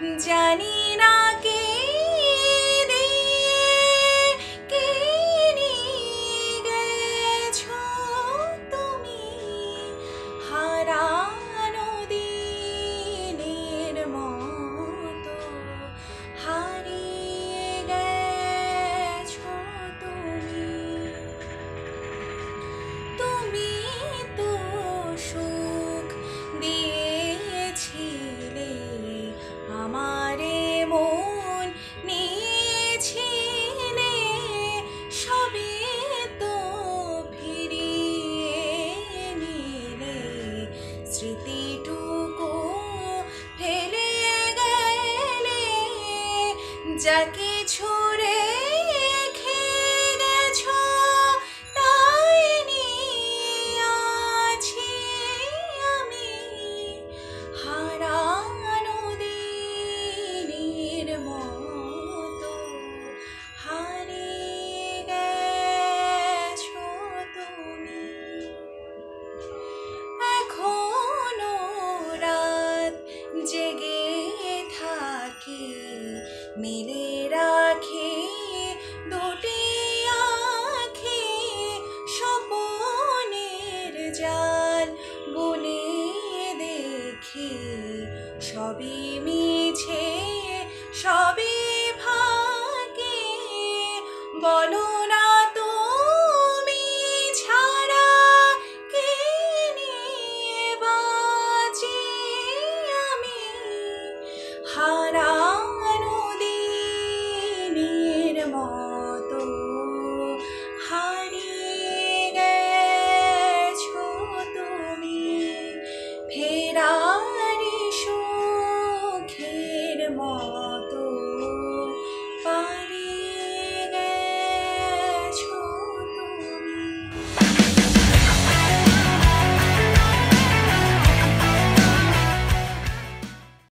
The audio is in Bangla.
জানি जाके জাল বুনে দেখি সবই মিছে, সবই ভাগে বলো না তুমি ছাড়া কে নিয়ে বাঁচি আমি? হারানো দিনের মন